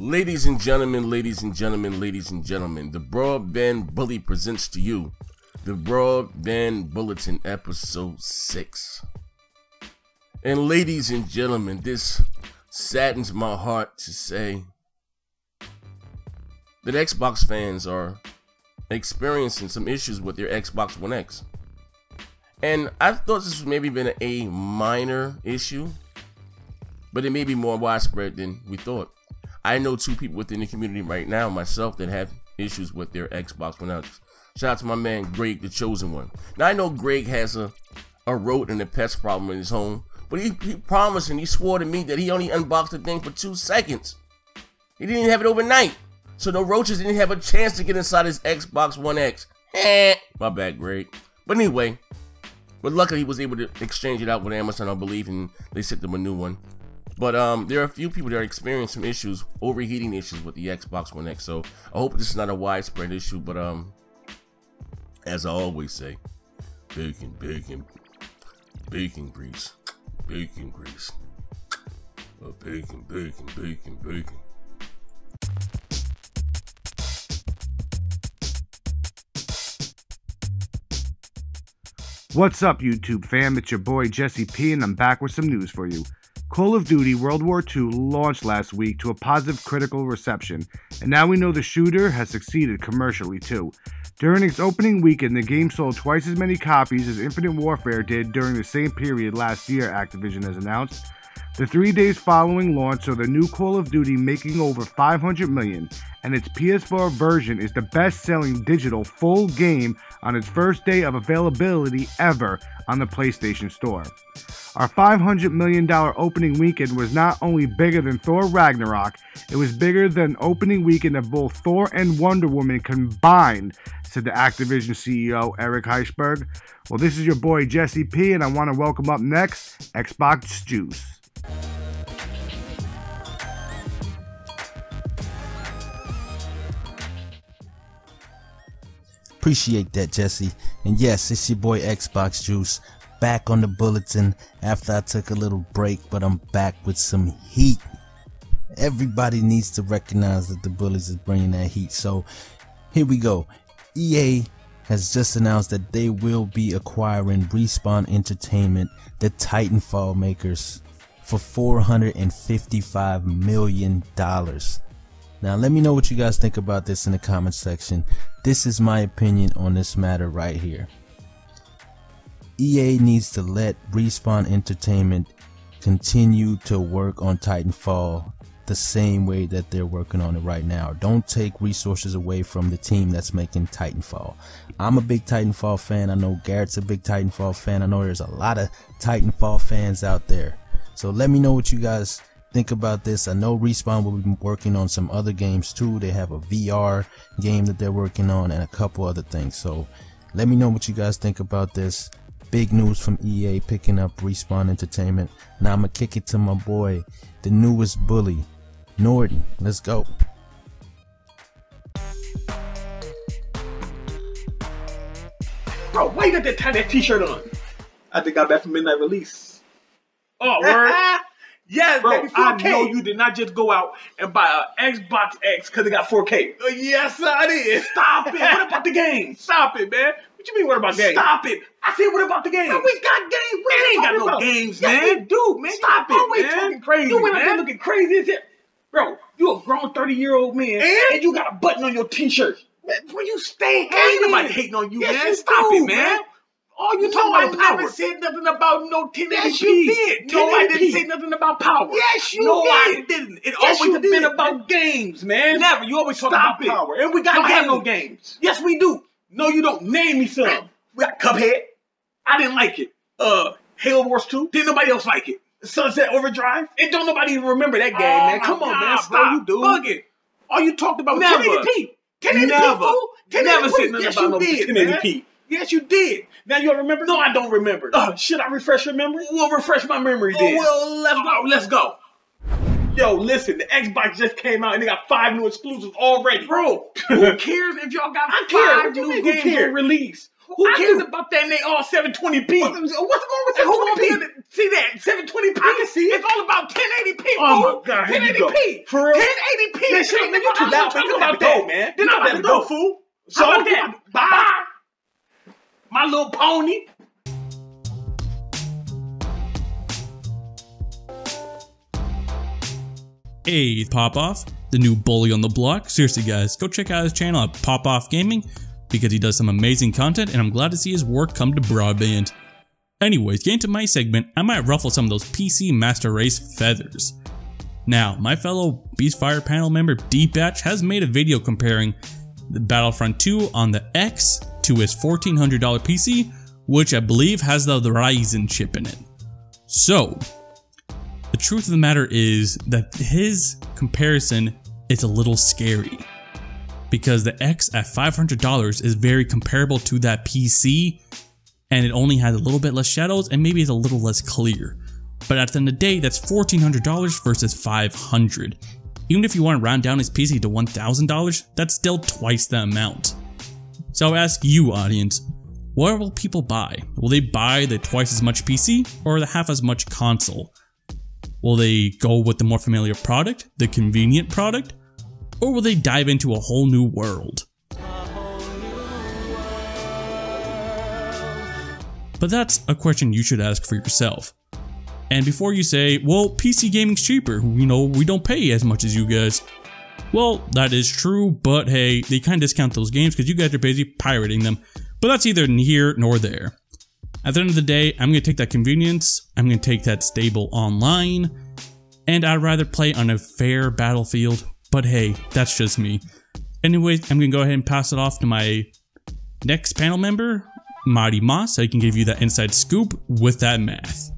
Ladies and gentlemen, ladies and gentlemen, ladies and gentlemen, the Broadband Bully presents to you the Broadband Bulletin Episode 6. And ladies and gentlemen, this saddens my heart to say that Xbox fans are experiencing some issues with their Xbox One X. And I thought this was maybe been a minor issue, but it may be more widespread than we thought. I know two people within the community right now, myself, that have issues with their Xbox One X. Shout out to my man Greg, the chosen one. Now I know Greg has a, a rodent and a pest problem in his home, but he, he promised and he swore to me that he only unboxed the thing for two seconds. He didn't even have it overnight. So the roaches didn't have a chance to get inside his Xbox One X. Eh, my bad, Greg. But anyway, but luckily he was able to exchange it out with Amazon, I believe, and they sent them a new one. But um, there are a few people that are experiencing some issues, overheating issues with the Xbox One X. So I hope this is not a widespread issue. But um, as I always say, bacon, bacon, bacon grease, bacon grease, uh, bacon, bacon, bacon, bacon. What's up, YouTube fam? It's your boy Jesse P, and I'm back with some news for you. Call of Duty World War II launched last week to a positive critical reception, and now we know the shooter has succeeded commercially too. During its opening weekend, the game sold twice as many copies as Infinite Warfare did during the same period last year, Activision has announced. The three days following launch saw the new Call of Duty making over 500 million, and its PS4 version is the best selling digital full game on its first day of availability ever on the PlayStation Store. Our $500 million opening weekend was not only bigger than Thor Ragnarok, it was bigger than opening weekend of both Thor and Wonder Woman combined, said the Activision CEO Eric Hirshberg. Well, this is your boy Jesse P, and I want to welcome up next Xbox Juice. Appreciate that, Jesse. And yes, it's your boy Xbox Juice back on the bulletin after I took a little break, but I'm back with some heat. Everybody needs to recognize that the Bullies is bringing that heat. So here we go. EA has just announced that they will be acquiring Respawn Entertainment, the Titanfall makers, for $455 million. Now, let me know what you guys think about this in the comment section. This is my opinion on this matter right here. EA needs to let Respawn Entertainment continue to work on Titanfall the same way that they're working on it right now. Don't take resources away from the team that's making Titanfall. I'm a big Titanfall fan. I know Garrett's a big Titanfall fan. I know there's a lot of Titanfall fans out there. So let me know what you guys think about this. I know Respawn will be working on some other games too. They have a VR game that they're working on and a couple other things. So let me know what you guys think about this. Big news from EA picking up Respawn Entertainment. Now I'm going to kick it to my boy, the newest bully, Norton. Let's go. Bro, why you got that that t-shirt on? I just got back from midnight release. Oh, word. Yes, Bro, baby, 4K. I know you did not just go out and buy an Xbox X because it got 4K. Uh, yes, I did. Stop it. What about the games? Stop it, man. What you mean, what about games? Stop it. I said, what about the games? Man, we got games. We Man, ain't got no about- games, Yes, man. do, man. Stop you it, always man. talking crazy. You went man. there looking crazy as hell. Bro, you a grown 30 year old man And? you got a button on your t-shirt. Man, Bro, you stay Ain't nobody hating on you, Yes, man. you Stop do, it, man. All you talking No, I about power. never said nothing about no 1080p. Yes, you did. No, I 1080p. didn't say nothing about power. Yes, you no, did. I didn't. It Yes, always been about games, man. Never. You always talk about it. power. And we got Don't have games. no games. Yes, we do. No, you don't. Name me some. We got Cuphead. I didn't like it. Uh, Halo Wars 2. Didn't nobody else like it. Sunset Overdrive. And don't nobody even remember that game, Oh, man. Come on, man. Stop. bro, you do. Bugging. All you talked about was Never. 1080p. 1080p, Never. fool. 1080p. Never said nothing yes, about you no did, 1080p. man. Yes, you did. Now you don't remember? No, I don't remember. Uh, should I refresh your memory? We'll refresh my memory then. well, let's go. Let's go. Yo, listen, the Xbox just came out and they got five new exclusives already. Bro, who cares if y'all got I five new games cares? on release? Who I cares do. about that and they all 720p? What's what's wrong with Who 720p? wanna see that? 720p? I can see it. It's all about 1080p. Oh fool. my God, here you go. 1080p. For real? 1080p. Man, shut up, man. You too loud, man. You about to go, man. Then I'm about to to go, fool. So So I'm that. Bye. My little pony. Hey, Pop Off, the new bully on the block. Seriously, guys, go check out his channel at Pop Off Gaming because he does some amazing content, and I'm glad to see his work come to broadband. Anyways, getting to my segment, I might ruffle some of those PC Master Race feathers. Now, my fellow Beastfire panel member D-Batch has made a video comparing the Battlefront 2 on the X to his $1,400 PC, which I believe has the Ryzen chip in it. So, the truth of the matter is that his comparison is a little scary because the X at $500 is very comparable to that PC and it only has a little bit less shadows and maybe it's a little less clear. But at the end of the day, that's $1,400 versus 500. Even if you want to round down his PC to $1,000, that's still twice the amount. So I ask you, audience, what will people buy? Will they buy the twice as much PC or the half as much console? Will they go with the more familiar product, the convenient product, or will they dive into a whole new world? But that's a question you should ask for yourself. And before you say, well, PC gaming's cheaper, you know, we don't pay as much as you guys. Well, that is true, but hey, they kind of discount those games because you guys are busy pirating them. But that's either here nor there. At the end of the day, I'm going to take that convenience, I'm going to take that stable online, and I'd rather play on a fair battlefield, but hey, that's just me. Anyways, I'm going to go ahead and pass it off to my next panel member, Mighty Moss, so he can give you that inside scoop with that math.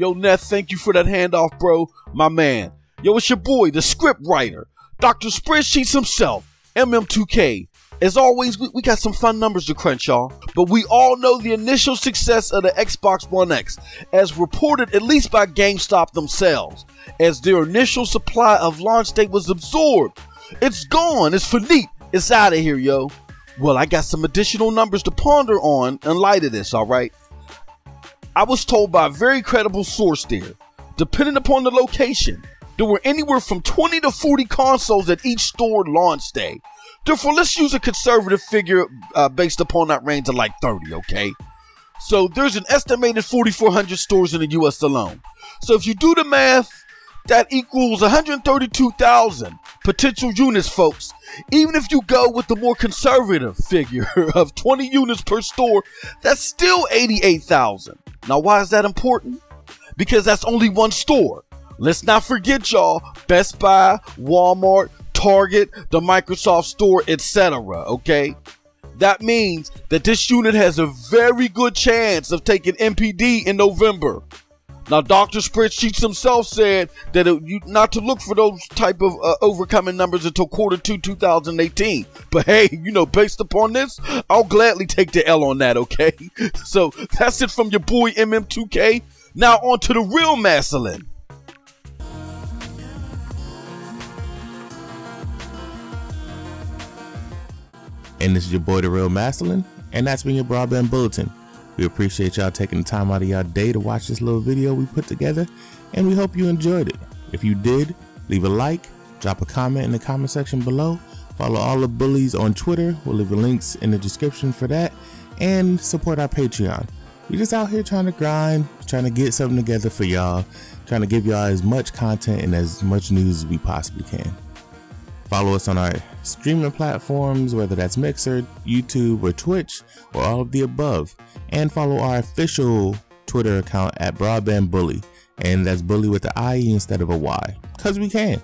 Yo, Neth, thank you for that handoff, bro. My man. Yo, it's your boy, the script writer, Dr. Spreadsheets himself, MM2K. As always, we, we got some fun numbers to crunch, y'all. But we all know the initial success of the Xbox One X, as reported at least by GameStop themselves, as their initial supply of launch date was absorbed. It's gone, it's finite, it's out of here, yo. Well, I got some additional numbers to ponder on in light of this, alright? I was told by a very credible source there, depending upon the location, there were anywhere from 20 to 40 consoles at each store launch day. Therefore, let's use a conservative figure uh, based upon that range of like 30, okay? So there's an estimated 4,400 stores in the US alone. So if you do the math, that equals 132,000 potential units, folks. Even if you go with the more conservative figure of 20 units per store, that's still 88,000. Now, why is that important? Because that's only one store. Let's not forget, y'all, Best Buy, Walmart, Target, the Microsoft Store, etc. Okay? That means that this unit has a very good chance of taking NPD in November. Now, Dr. Spreadsheets himself said that it, you, not to look for those type of uh, overcoming numbers until quarter two 2018. But hey, you know, based upon this, I'll gladly take the L on that, okay? So that's it from your boy MM2K. Now on to the real Mastalin. And this is your boy, The Real Mastalin, and that's been your Broadband Bulletin. We appreciate y'all taking the time out of y'all day to watch this little video we put together, and we hope you enjoyed it. If you did, leave a like, drop a comment in the comment section below, follow all the bullies on Twitter, we'll leave the links in the description for that, and support our Patreon. We're just out here trying to grind, trying to get something together for y'all, trying to give y'all as much content and as much news as we possibly can. Follow us on our streaming platforms, whether that's Mixer, YouTube, or Twitch, or all of the above. And follow our official Twitter account at Broadband Bully. And that's bully with the IE instead of a Y. Because we can.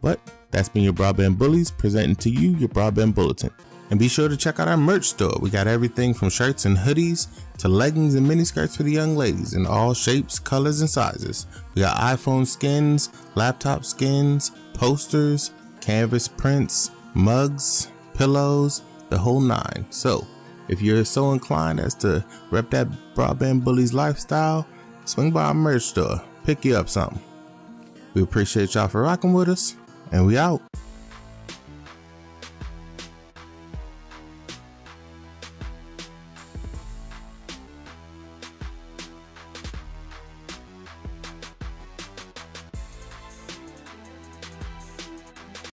But that's been your Broadband Bullies presenting to you your Broadband Bulletin. And be sure to check out our merch store. We got everything from shirts and hoodies to leggings and mini skirts for the young ladies in all shapes, colors, and sizes. We got iPhone skins, laptop skins, posters, canvas prints, mugs, pillows, the whole nine. So, if you're so inclined as to rep that Broadband Bullies lifestyle, swing by our merch store, pick you up something. We appreciate y'all for rocking with us, and we out.